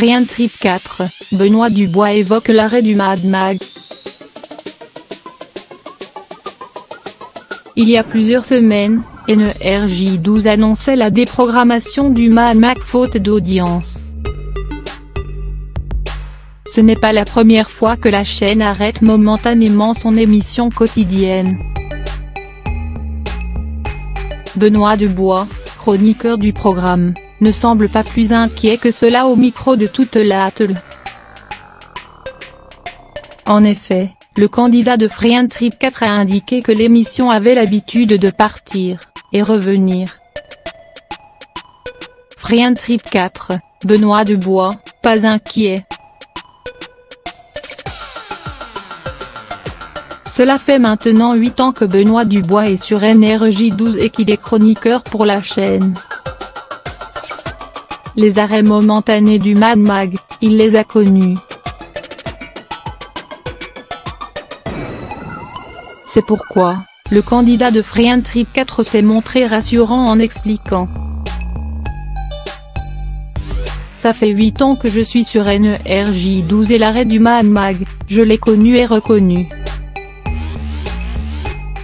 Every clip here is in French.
Friend Trip 4, Benoît Dubois évoque l'arrêt du Mad Mag. Il y a plusieurs semaines, NRJ12 annonçait la déprogrammation du Mad Mag faute d'audience. Ce n'est pas la première fois que la chaîne arrête momentanément son émission quotidienne. Benoît Dubois, chroniqueur du programme, ne semble pas plus inquiet que cela au micro de toute l'attel. En effet, le candidat de Friend Trip 4 a indiqué que l'émission avait l'habitude de partir, et revenir. Friend Trip 4, Benoît Dubois, pas inquiet. Cela fait maintenant 8 ans que Benoît Dubois est sur NRJ12 et qu'il est chroniqueur pour la chaîne. Les arrêts momentanés du Mad Mag, il les a connus. C'est pourquoi, le candidat de Friend Trip 4 s'est montré rassurant en expliquant. Ça fait 8 ans que je suis sur NRJ12 et l'arrêt du Mad Mag, je l'ai connu et reconnu.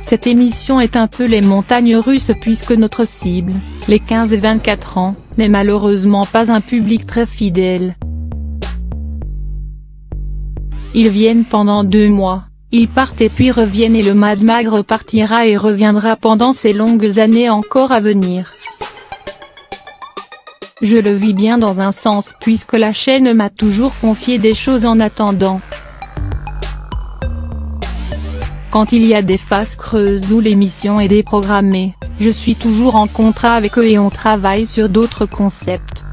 Cette émission est un peu les montagnes russes puisque notre cible, les 15 et 24 ans, n'est malheureusement pas un public très fidèle. Ils viennent pendant deux mois, ils partent et puis reviennent et le Mad Mag repartira et reviendra pendant ces longues années encore à venir. Je le vis bien dans un sens puisque la chaîne m'a toujours confié des choses en attendant. Quand il y a des phases creuses où l'émission est déprogrammée, je suis toujours en contrat avec eux et on travaille sur d'autres concepts.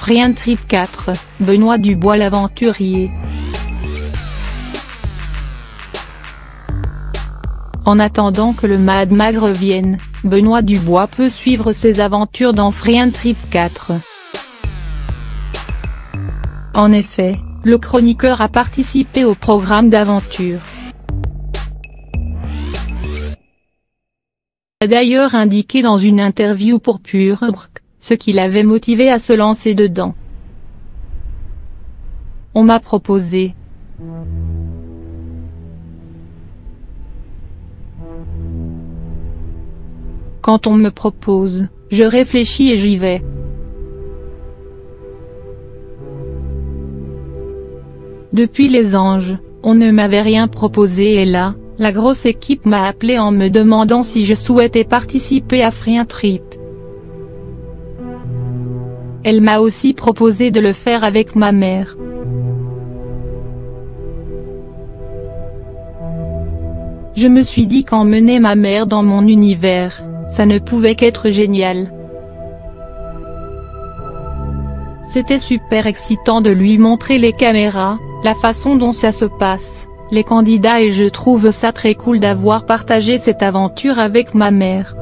Rien Trip 4, Benoît Dubois l'aventurier. En attendant que le Mad Mag revienne, Benoît Dubois peut suivre ses aventures dans Friend Trip 4. En effet, le chroniqueur a participé au programme d'aventure. a d'ailleurs indiqué dans une interview pour Pure ce qui l'avait motivé à se lancer dedans. On m'a proposé. Quand on me propose, je réfléchis et j'y vais. Depuis les anges, on ne m'avait rien proposé et là, la grosse équipe m'a appelé en me demandant si je souhaitais participer à Free Trip. Elle m'a aussi proposé de le faire avec ma mère. Je me suis dit qu'emmener ma mère dans mon univers, ça ne pouvait qu'être génial. C'était super excitant de lui montrer les caméras, la façon dont ça se passe, les candidats et je trouve ça très cool d'avoir partagé cette aventure avec ma mère.